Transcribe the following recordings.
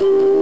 Making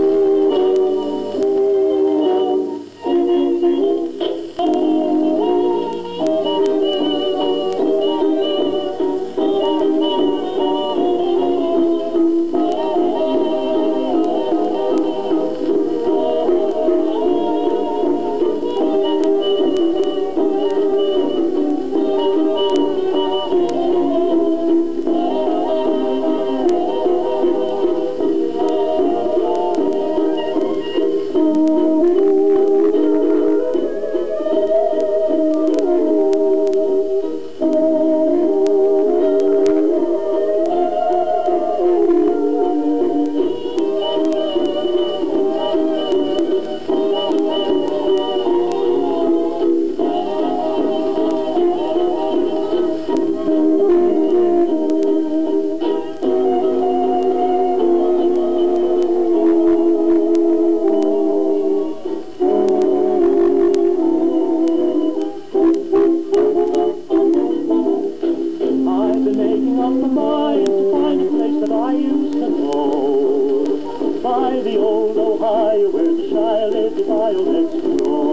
up my mind to find a place that I used to know. By the old Ohio where the shy little violets grow.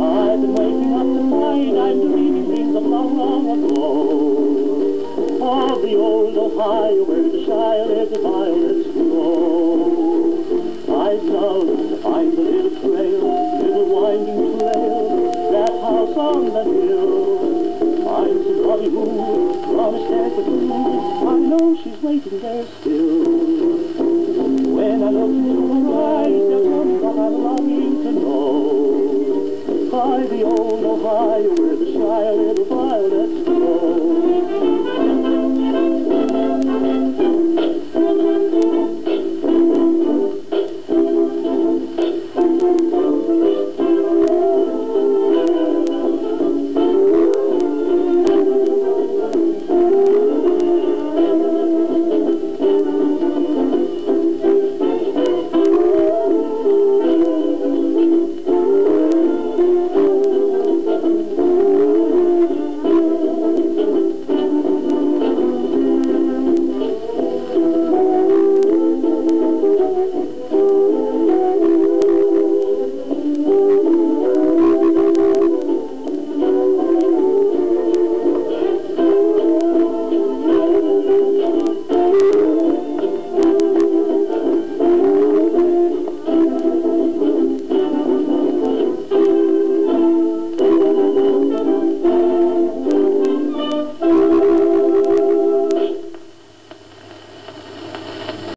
I've been waking up to find I'm dreaming dreams of long, long ago. Of the old Ohio where the violets grow. I'd love to find the little trail, little winding trail, that house on the hill. That the. I know she's waiting there still. When I look into her eyes, there's one that I'm longing to know. By the old Ohio where the shy little violets grow.